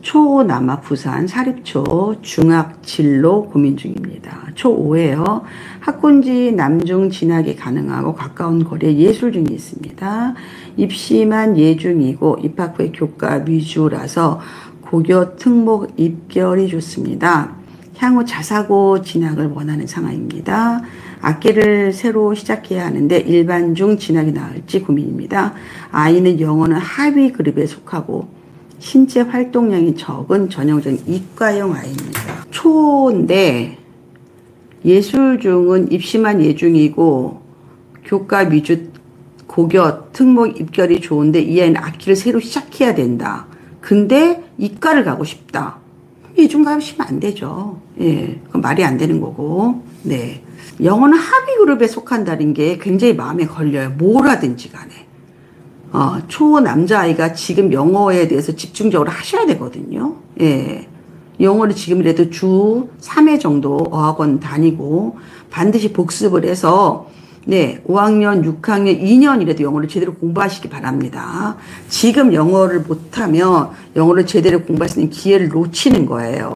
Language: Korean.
초남아 부산 사립초 중학 진로 고민 중입니다. 초5에요. 학군지 남중 진학이 가능하고 가까운 거리에 예술 중이 있습니다. 입시만 예중이고 입학 후에 교과 위주라서 고교 특목 입결이 좋습니다. 향후 자사고 진학을 원하는 상황입니다. 악기를 새로 시작해야 하는데 일반 중 진학이 나을지 고민입니다. 아이는 영어는 하위 그룹에 속하고 신체 활동량이 적은 전형적인 이과형 아이입니다. 초인데 예술 중은 입시만 예중이고 교과 위주 고교 특목 입결이 좋은데 이 아이는 악기를 새로 시작해야 된다. 근데 이과를 가고 싶다. 예중 가시면 안 되죠. 예, 그건 말이 안 되는 거고. 네. 영어는 합의 그룹에 속한다는 게 굉장히 마음에 걸려요. 뭐라든지 간에. 어, 초 남자아이가 지금 영어에 대해서 집중적으로 하셔야 되거든요. 예. 영어를 지금이라도 주 3회 정도 어학원 다니고 반드시 복습을 해서 네, 5학년, 6학년, 2년이라도 영어를 제대로 공부하시기 바랍니다. 지금 영어를 못하면 영어를 제대로 공부할 수 있는 기회를 놓치는 거예요.